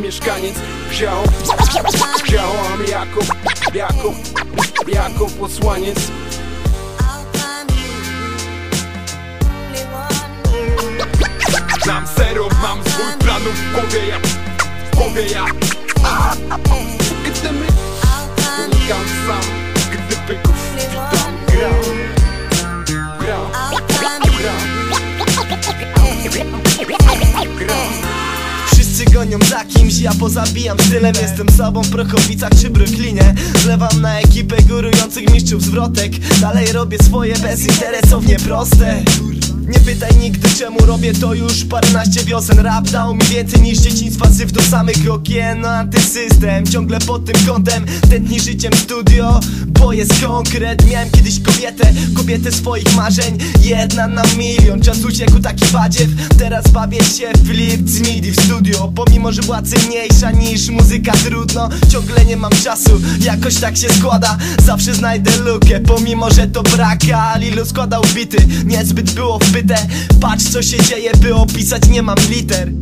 mieszkaniec Wziął, wziąłam jako, jako, jako posłaniec. Znam zero, mam swój plan w głowie ja W głowie ja Gdy my unikam sam Gdy byków witam gram Gram, gram Gram Wszyscy gonią za kimś, ja pozabijam stylem. Jestem sobą w Prochowicach czy Brooklynie. Wlewam na ekipę górujących mistrzów zwrotek. Dalej robię swoje bezinteresownie proste nie pytaj nigdy czemu robię to już paręnaście wiosen. Rap dał mi więcej niż dzieciństwa syf do samych okien. Antysystem, ciągle pod tym kątem. Tętni życiem studio, bo jest konkret. Miałem kiedyś kobietę, kobietę swoich marzeń. Jedna na milion, czas uciekł taki badziew. Teraz bawię się w flirt z midi w studio. Pomimo, że była cenniejsza niż muzyka trudno. Ciągle nie mam czasu, jakoś tak się składa. Zawsze znajdę lukę, pomimo, że to braka Lilu składał bity, niezbyt było wpyte Patrz co się dzieje, by opisać nie mam liter